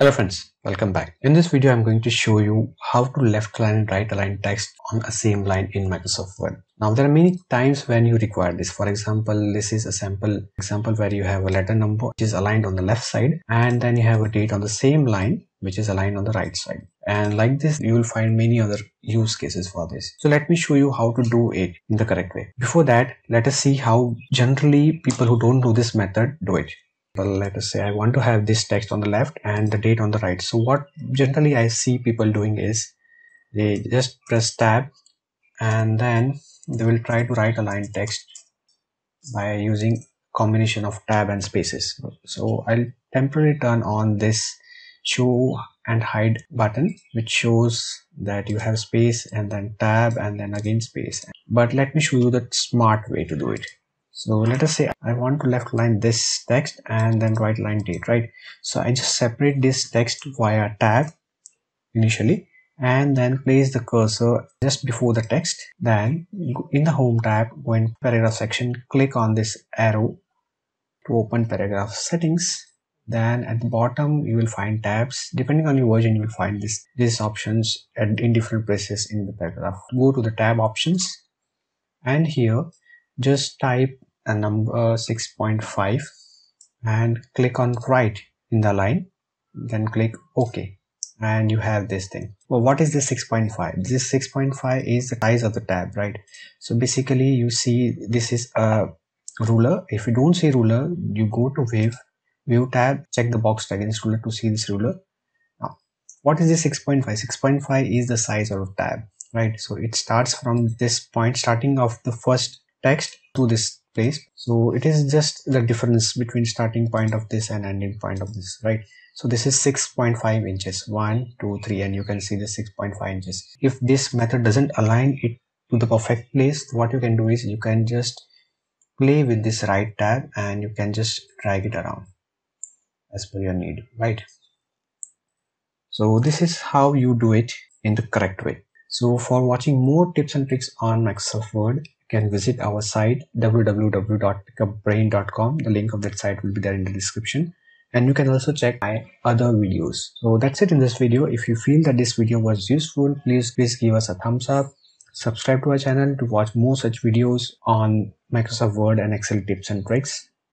Hello friends, welcome back. In this video, I'm going to show you how to left align and right align text on a same line in Microsoft Word. Now, there are many times when you require this. For example, this is a sample example where you have a letter number which is aligned on the left side and then you have a date on the same line which is aligned on the right side. And like this, you will find many other use cases for this. So let me show you how to do it in the correct way. Before that, let us see how generally people who don't do this method do it let us say I want to have this text on the left and the date on the right. So what generally I see people doing is they just press tab and then they will try to right align text by using combination of tab and spaces. So I'll temporarily turn on this show and hide button which shows that you have space and then tab and then again space. But let me show you the smart way to do it so let us say I want to left line this text and then right line date right? So I just separate this text via tab initially and then place the cursor just before the text. Then in the home tab go in paragraph section click on this arrow to open paragraph settings. Then at the bottom you will find tabs. Depending on your version you will find this these options in different places in the paragraph. Go to the tab options and here just type a number uh, 6.5 and click on right in the line. Then click ok. And you have this thing. Well what is this 6.5 this 6.5 is the size of the tab right? So basically you see this is a ruler. If you don't see ruler you go to wave view tab check the box against ruler to see this ruler. Now what is this 6.5 6.5 is the size of the tab right? So it starts from this point starting of the first text to this place. So it is just the difference between starting point of this and ending point of this right? So this is 6.5 inches. 1 2 3 and you can see the 6.5 inches. If this method doesn't align it to the perfect place what you can do is you can just play with this right tab and you can just drag it around as per your need right? So this is how you do it in the correct way so for watching more tips and tricks on Microsoft Word you can visit our site www.pickupbrain.com the link of that site will be there in the description. And you can also check my other videos. So that's it in this video. If you feel that this video was useful please please give us a thumbs up. Subscribe to our channel to watch more such videos on microsoft word and excel tips and tricks